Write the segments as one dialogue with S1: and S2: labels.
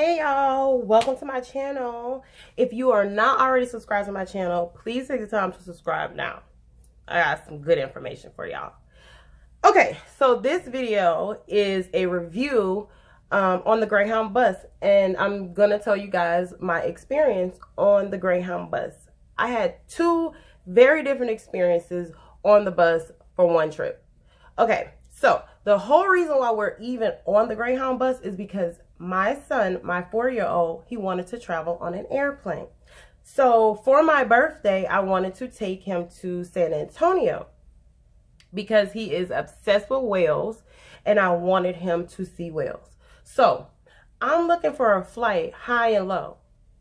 S1: Hey y'all, welcome to my channel. If you are not already subscribed to my channel, please take the time to subscribe now. I got some good information for y'all. Okay, so this video is a review um, on the Greyhound bus, and I'm gonna tell you guys my experience on the Greyhound bus. I had two very different experiences on the bus for one trip. Okay, so the whole reason why we're even on the Greyhound bus is because my son, my four-year-old, he wanted to travel on an airplane. So for my birthday, I wanted to take him to San Antonio because he is obsessed with whales and I wanted him to see whales. So I'm looking for a flight high and low,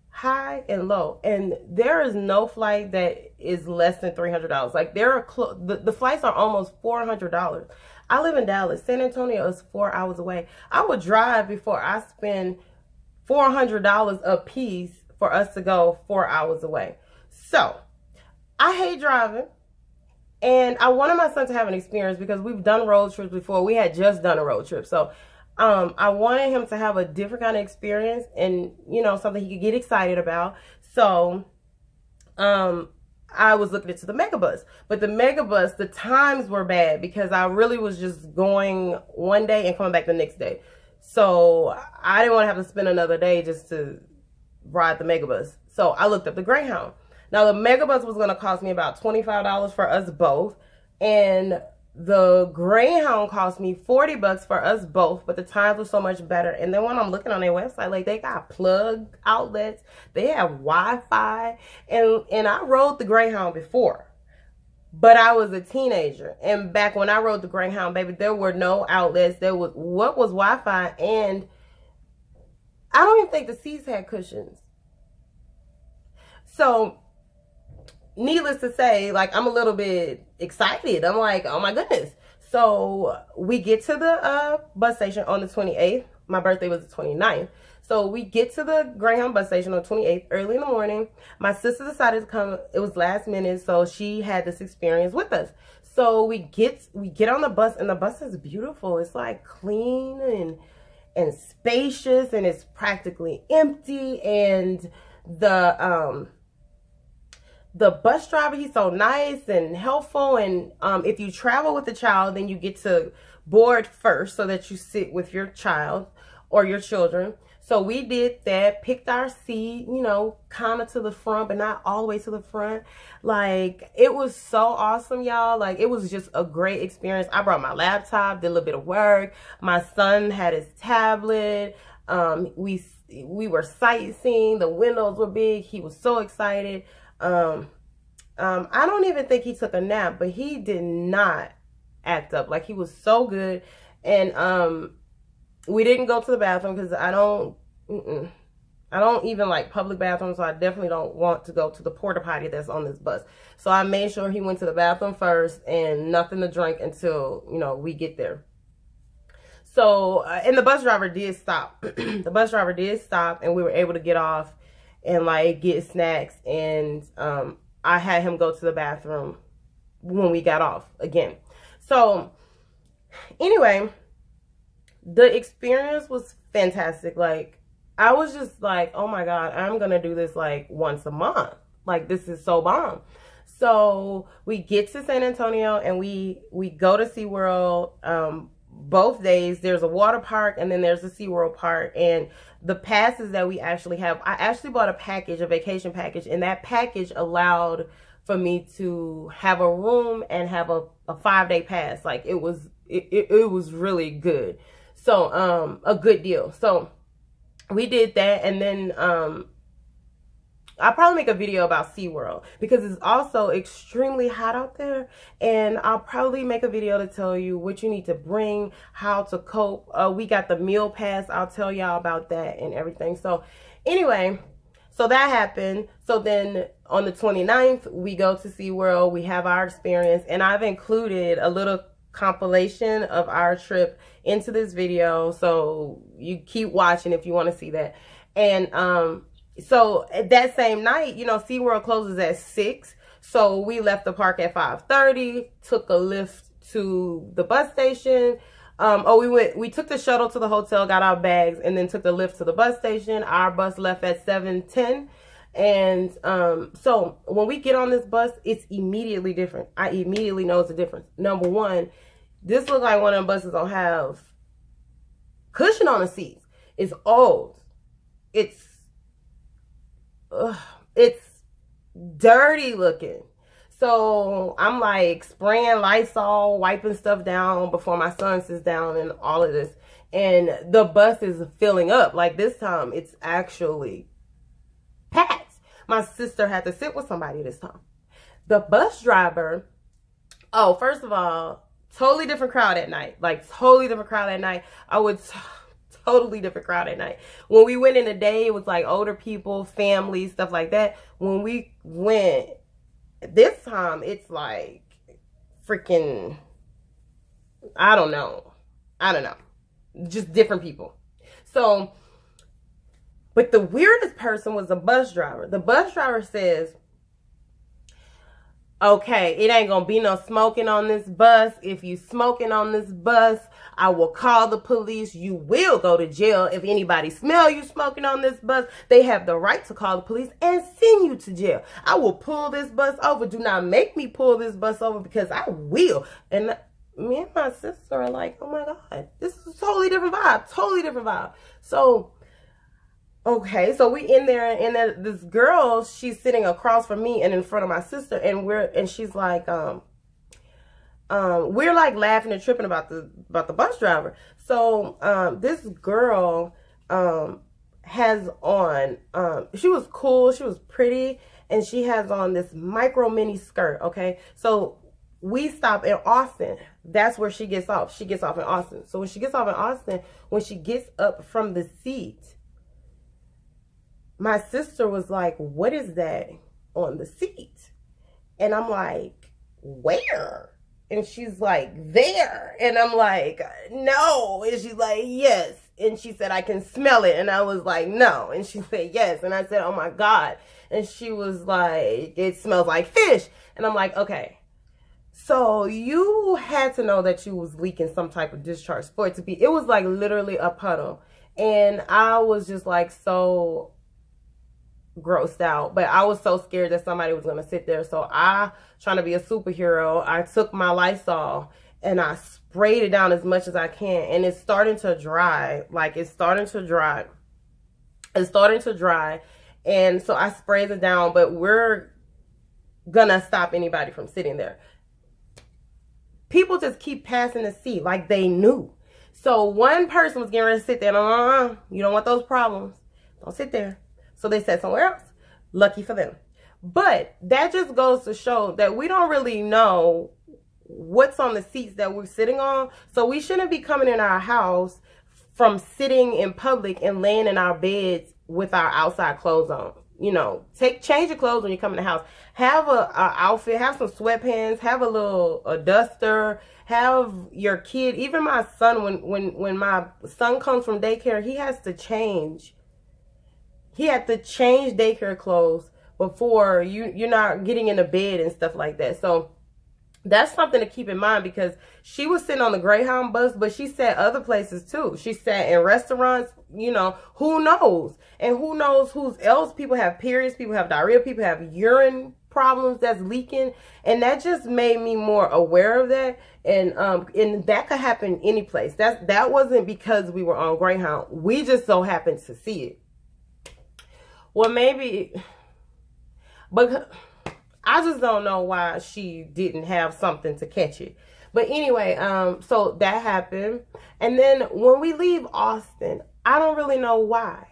S1: high and low. And there is no flight that is less than $300. Like there are, the, the flights are almost $400. I live in Dallas. San Antonio is four hours away. I would drive before I spend $400 a piece for us to go four hours away. So I hate driving. And I wanted my son to have an experience because we've done road trips before. We had just done a road trip. So um, I wanted him to have a different kind of experience and, you know, something he could get excited about. So um, I was looking into the megabus. But the megabus, the times were bad because I really was just going one day and coming back the next day. So I didn't want to have to spend another day just to ride the megabus. So I looked up the Greyhound. Now the megabus was going to cost me about $25 for us both. And the Greyhound cost me 40 bucks for us both, but the times were so much better. And then when I'm looking on their website, like they got plug outlets, they have Wi-Fi, and and I rode the Greyhound before. But I was a teenager. And back when I rode the Greyhound, baby, there were no outlets. There was what was Wi-Fi and I don't even think the seats had cushions. So needless to say, like I'm a little bit excited. I'm like, oh my goodness. So we get to the uh, bus station on the 28th. My birthday was the 29th. So we get to the Greyhound bus station on 28th early in the morning. My sister decided to come. It was last minute, so she had this experience with us. So we get we get on the bus, and the bus is beautiful. It's like clean and and spacious, and it's practically empty. And the um the bus driver, he's so nice and helpful. And um, if you travel with a child, then you get to board first so that you sit with your child or your children. So we did that, picked our seat, you know, kind of to the front, but not all the way to the front. Like, it was so awesome, y'all. Like, it was just a great experience. I brought my laptop, did a little bit of work. My son had his tablet. Um, we we were sightseeing. The windows were big. He was so excited. Um, um, I don't even think he took a nap, but he did not act up. Like he was so good. And um, we didn't go to the bathroom because I don't, mm -mm. I don't even like public bathrooms, so I definitely don't want to go to the porta potty that's on this bus. So I made sure he went to the bathroom first and nothing to drink until, you know, we get there. So, uh, and the bus driver did stop. the bus driver did stop and we were able to get off and like get snacks and um, I had him go to the bathroom when we got off again. So anyway, the experience was fantastic. Like I was just like, oh my God, I'm going to do this like once a month. Like this is so bomb. So we get to San Antonio and we, we go to SeaWorld. Um, both days there's a water park and then there's a SeaWorld park and the passes that we actually have I actually bought a package a vacation package and that package allowed for me to have a room and have a, a five day pass. Like it was it, it, it was really good. So um a good deal. So we did that and then um I'll probably make a video about SeaWorld because it's also extremely hot out there. And I'll probably make a video to tell you what you need to bring, how to cope. Uh, we got the meal pass. I'll tell y'all about that and everything. So anyway, so that happened. So then on the 29th, we go to SeaWorld. We have our experience. And I've included a little compilation of our trip into this video. So you keep watching if you want to see that. And um, so that same night, you know, SeaWorld closes at 6. So we left the park at 5.30, took a Lyft to the bus station, Um, oh, we went, we took the shuttle to the hotel, got our bags, and then took the Lyft to the bus station. Our bus left at 7:10. And um, so when we get on this bus, it's immediately different. I immediately know it's a difference. Number one, this looks like one of the buses don't have cushion on the seats. It's old. It's ugh, it's dirty looking. So I'm like spraying Lysol, wiping stuff down before my son sits down and all of this. And the bus is filling up. Like this time it's actually packed. My sister had to sit with somebody this time. The bus driver, oh, first of all, totally different crowd at night. Like totally different crowd at night. I would totally different crowd at night. When we went in the day, it was like older people, families, stuff like that. When we went this time, it's like freaking, I don't know. I don't know. Just different people. So, but the weirdest person was the bus driver. The bus driver says, okay, it ain't gonna be no smoking on this bus. If you smoking on this bus, I will call the police. You will go to jail. If anybody smell you smoking on this bus, they have the right to call the police and send you to jail. I will pull this bus over. Do not make me pull this bus over because I will. And me and my sister are like, oh my God, this is a totally different vibe. Totally different vibe. So Okay, so we in there, and this girl, she's sitting across from me and in front of my sister, and we're and she's like, um, um, we're like laughing and tripping about the about the bus driver. So um, this girl um has on um she was cool, she was pretty, and she has on this micro mini skirt. Okay, so we stop in Austin. That's where she gets off. She gets off in Austin. So when she gets off in Austin, when she gets up from the seat my sister was like, what is that on the seat? And I'm like, where? And she's like, there. And I'm like, no. And she's like, yes. And she said, I can smell it. And I was like, no. And she said, yes. And I said, oh my God. And she was like, it smells like fish. And I'm like, okay. So you had to know that you was leaking some type of discharge for it to be, it was like literally a puddle. And I was just like so grossed out. But I was so scared that somebody was going to sit there. So I, trying to be a superhero, I took my Lysol and I sprayed it down as much as I can. And it's starting to dry. Like it's starting to dry. It's starting to dry. And so I sprayed it down, but we're going to stop anybody from sitting there. People just keep passing the seat like they knew. So one person was getting ready to sit there. Uh, you don't want those problems. Don't sit there. So they said somewhere else. Lucky for them. But that just goes to show that we don't really know what's on the seats that we're sitting on. So we shouldn't be coming in our house from sitting in public and laying in our beds with our outside clothes on. You know, take change your clothes when you come in the house. Have a, a outfit, have some sweatpants, have a little a duster, have your kid. Even my son, when when when my son comes from daycare, he has to change he had to change daycare clothes before you you're not getting into bed and stuff like that. So that's something to keep in mind because she was sitting on the Greyhound bus, but she sat other places too. She sat in restaurants, you know, who knows? And who knows who's else? People have periods, people have diarrhea, people have urine problems that's leaking. And that just made me more aware of that. And um and that could happen any place. That's that wasn't because we were on Greyhound. We just so happened to see it. Well, maybe, but I just don't know why she didn't have something to catch it. But anyway, um, so that happened. And then when we leave Austin, I don't really know why.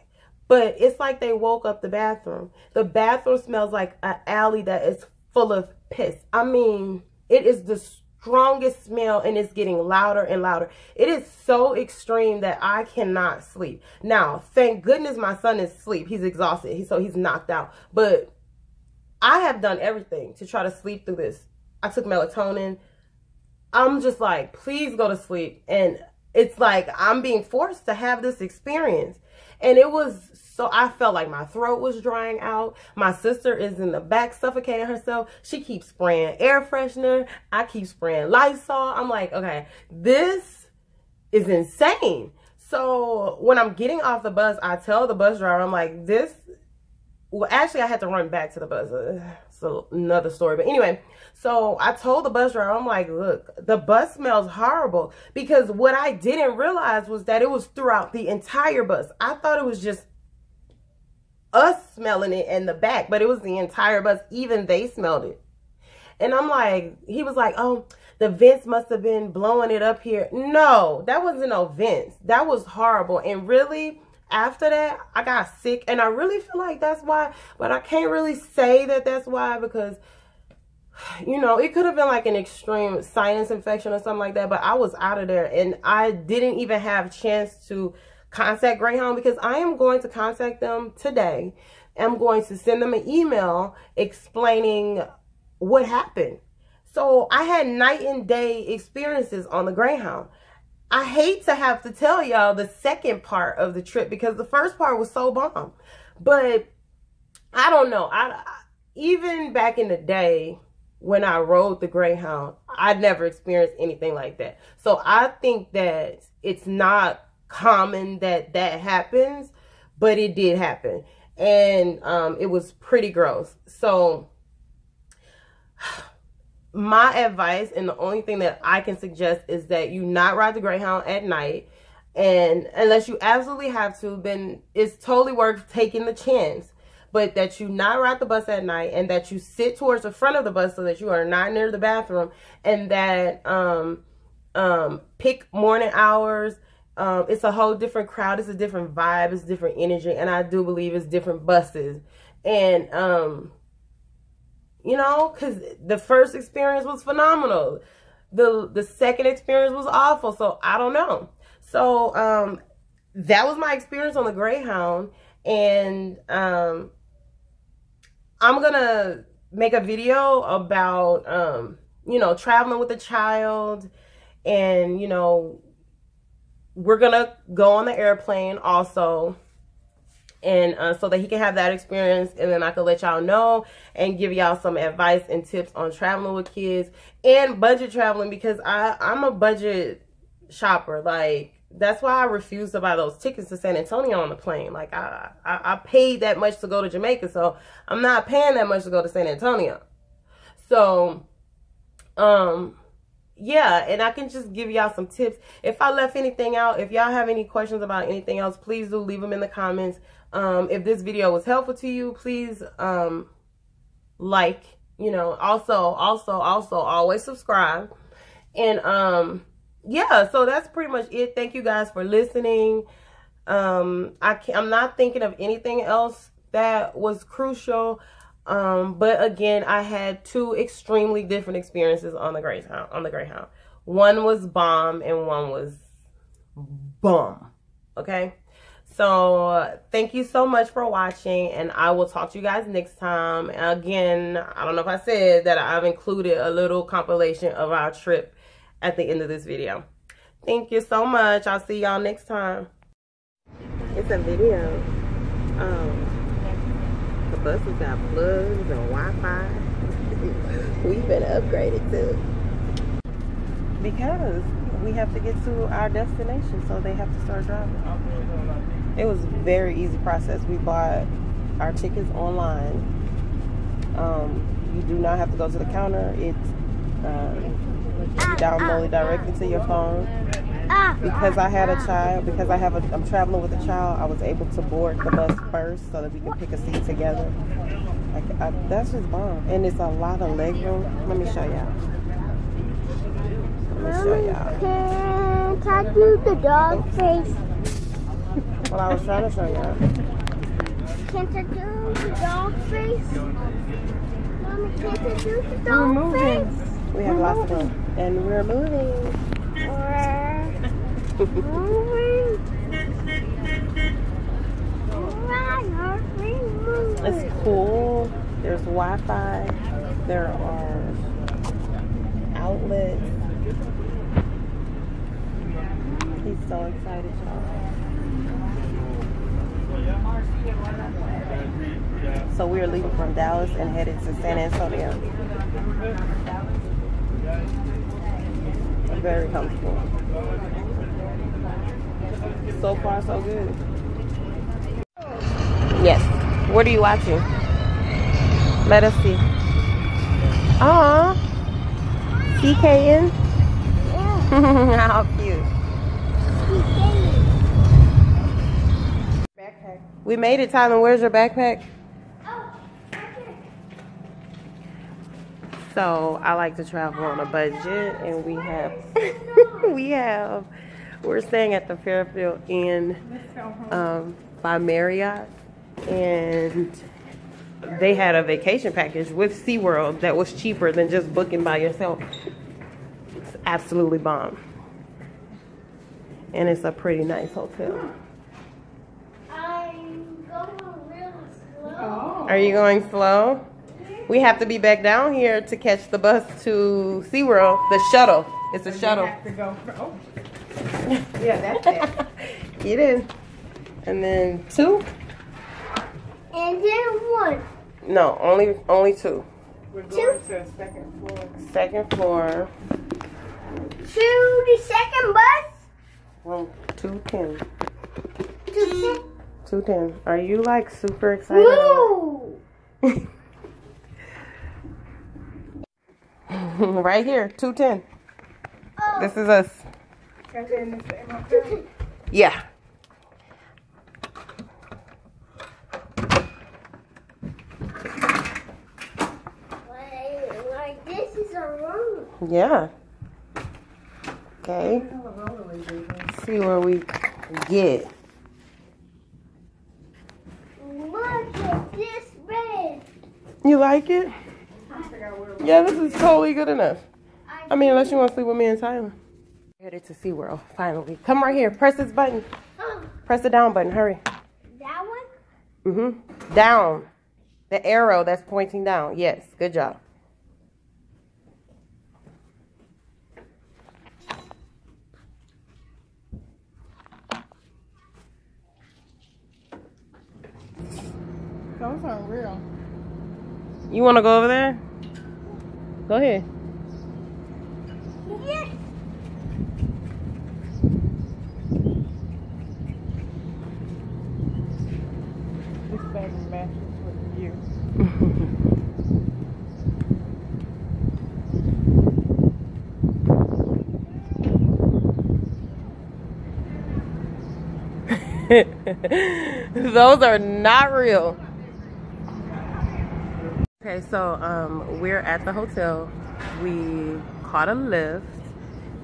S1: But it's like they woke up the bathroom. The bathroom smells like an alley that is full of piss. I mean, it is the strongest smell and it's getting louder and louder. It is so extreme that I cannot sleep. Now, thank goodness my son is asleep. He's exhausted, he, so he's knocked out. But I have done everything to try to sleep through this. I took melatonin. I'm just like, please go to sleep. And it's like I'm being forced to have this experience. And it was so I felt like my throat was drying out. My sister is in the back suffocating herself. She keeps spraying air freshener. I keep spraying Lysol. I'm like, okay, this is insane. So when I'm getting off the bus, I tell the bus driver, I'm like, this, well, actually I had to run back to the bus. Another story. But anyway, so I told the bus driver, I'm like, look, the bus smells horrible because what I didn't realize was that it was throughout the entire bus. I thought it was just us smelling it in the back, but it was the entire bus. Even they smelled it. And I'm like, he was like, oh, the vents must have been blowing it up here. No, that wasn't no vents. That was horrible. And really, after that, I got sick. And I really feel like that's why. But I can't really say that that's why because, you know, it could have been like an extreme sinus infection or something like that. But I was out of there. And I didn't even have a chance to contact Greyhound because I am going to contact them today. I'm going to send them an email explaining what happened so I had night and day experiences on the Greyhound. I hate to have to tell y'all the second part of the trip because the first part was so bomb. But I don't know. I, I even back in the day when I rode the Greyhound, I'd never experienced anything like that. So I think that it's not common that that happens, but it did happen. And um, it was pretty gross. So my advice and the only thing that I can suggest is that you not ride the Greyhound at night. And unless you absolutely have to, then it's totally worth taking the chance. But that you not ride the bus at night and that you sit towards the front of the bus so that you are not near the bathroom and that um, um, pick morning hours. Um, it's a whole different crowd. It's a different vibe. It's different energy. And I do believe it's different buses. And um, you know, because the first experience was phenomenal. The the second experience was awful. So I don't know. So um, that was my experience on the Greyhound, and um, I'm gonna make a video about um, you know traveling with a child, and you know we're gonna go on the airplane also and uh, so that he can have that experience and then I can let y'all know and give y'all some advice and tips on traveling with kids and budget traveling because I, I'm a budget shopper. Like, that's why I refuse to buy those tickets to San Antonio on the plane. Like, I, I, I paid that much to go to Jamaica, so I'm not paying that much to go to San Antonio. So, um, yeah, and I can just give y'all some tips. If I left anything out, if y'all have any questions about anything else, please do leave them in the comments. Um, if this video was helpful to you, please um, like, you know, also, also, also always subscribe. And um, yeah, so that's pretty much it. Thank you guys for listening. Um, I can't, I'm not thinking of anything else that was crucial. Um, but again, I had two extremely different experiences on the Greyhound. On the Greyhound, one was bomb and one was bum. Okay. So thank you so much for watching and I will talk to you guys next time. Again, I don't know if I said that I've included a little compilation of our trip at the end of this video. Thank you so much. I'll see y'all next time. It's a video. Um, the buses got plugs and Wi-Fi. We've been upgraded too. Because we have to get to our destination, so they have to start driving. It was a very easy process. We bought our tickets online. Um, you do not have to go to the counter. It's uh, you download it directly to your phone. Because I had a child, because I have a, I'm traveling with a child, I was able to board the bus first so that we can pick a seat together. Like, I, that's just bomb. And it's a lot of leg room. Let me show y'all. Let me show y'all.
S2: Can I do the dog face?
S1: What I was trying to show you.
S2: Can't I do the dog face? Mommy, can't I do the dog
S1: we're
S2: face?
S1: We have we're lots moving. of them. And we're moving.
S2: We're moving.
S1: It's cool. There's Wi-Fi. There are outlets. He's so excited, y'all. So we are leaving from Dallas and headed to San Antonio. Very comfortable. So far, so good. Yes. What are you watching? Let us see. Aw. CKN?
S2: Yeah.
S1: How cute.
S2: Backpack.
S1: We made it, Tyler. Where's your backpack?
S2: Oh.
S1: So I like to travel on a budget, and we have we have we're staying at the Fairfield Inn um, by Marriott, and they had a vacation package with SeaWorld that was cheaper than just booking by yourself. It's absolutely bomb, and it's a pretty nice hotel.
S2: I'm going really slow.
S1: Are you going slow? We have to be back down here to catch the bus to SeaWorld, the shuttle. It's a shuttle.
S3: Have to go for, oh. Yeah, that's it.
S1: Get in. And then two?
S2: And then one.
S1: No, only only two.
S3: We're going to the second floor.
S1: Second floor,
S2: To the second bus.
S1: room two ten.
S2: To the
S1: Two ten. Are you like super excited?
S2: Woo!
S1: right here, two ten.
S2: Oh,
S1: This is us.
S3: Got that in the same hotel?
S1: Yeah.
S2: like, like this is a room.
S1: Yeah. Okay. Let's see where we get.
S2: Look at this bed.
S1: You like it? Yeah, this is totally good enough. I mean, unless you want to sleep with me in Thailand. Headed to SeaWorld, finally. Come right here. Press this button. Press the down button. Hurry.
S2: that one?
S1: Mm-hmm. Down. The arrow that's pointing down. Yes. Good job.
S3: Those aren't real.
S1: You want to go over there? Go ahead.
S2: Yes.
S3: This bag matches with you.
S1: Those are not real. Okay, so um, we're at the hotel. We caught a Lyft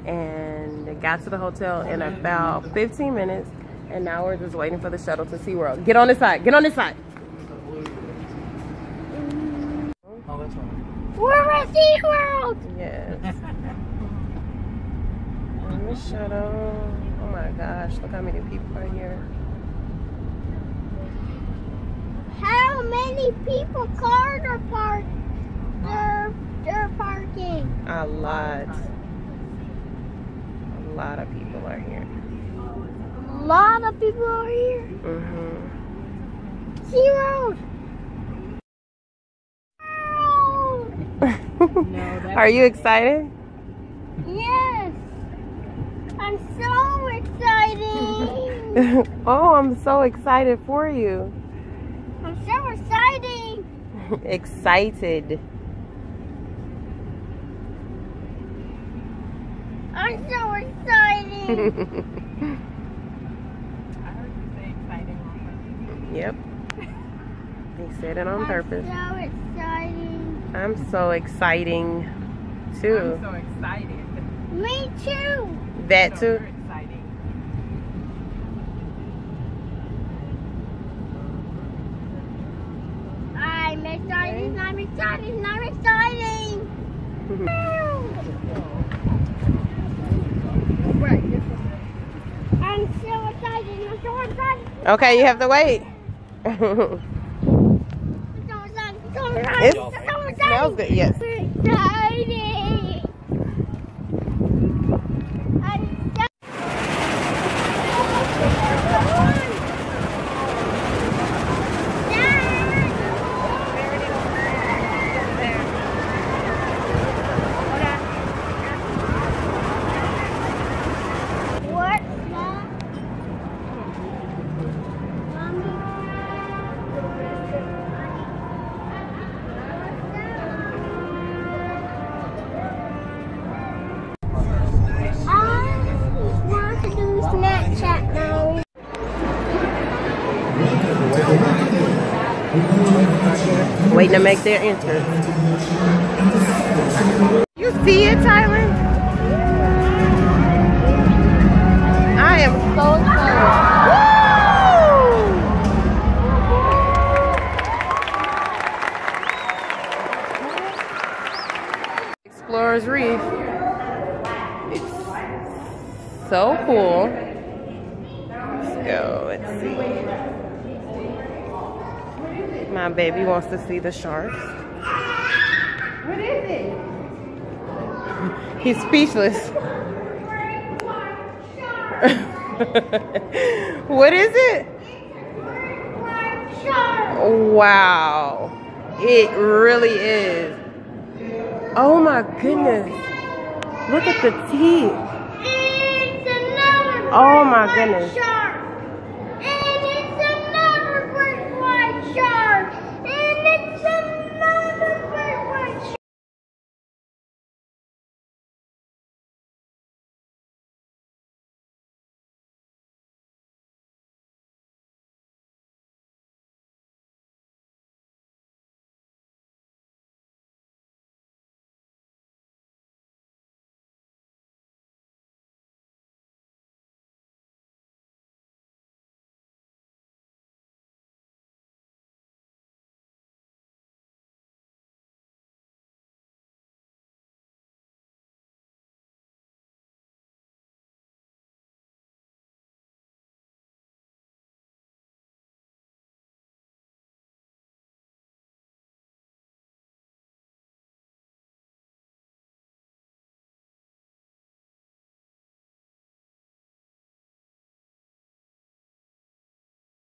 S1: and got to the hotel in about 15 minutes. And now we're just waiting for the shuttle to SeaWorld. Get on this side. Get on this side.
S2: We're at SeaWorld.
S1: Yes. And the shuttle. Oh my gosh, look how many people are here.
S2: How many people cars are parked? They're, they're parking.
S1: A lot. A lot of people are here.
S2: A lot of people are here.
S1: Mm-hmm.
S2: SeaWorld. World.
S1: Are you excited?
S2: Yes. I'm so excited.
S1: oh, I'm so excited for you.
S2: I'm so excited.
S1: excited.
S2: I'm so excited.
S3: I heard you say exciting on
S1: yep. He said it on purpose.
S2: I'm so excited.
S1: I'm so exciting too.
S3: I'm so excited.
S2: Me too.
S1: That
S3: So
S1: too.
S3: you're exciting.
S2: I'm excited. I'm excited. I'm excited.
S3: Right. Yes,
S2: I'm so excited. I'm so excited.
S1: okay, you have to wait.
S2: I'm so excited. So excited.
S1: it smells good. Yes. Waiting to make their entrance. You see it, Tyler? I am so excited. Explorers Reef. It's so cool. Let's go. Let's see. Baby wants to see the sharks.
S3: What is it?
S1: He's speechless. what is it? Wow. It really is. Oh my goodness. Look at the teeth. Oh my goodness.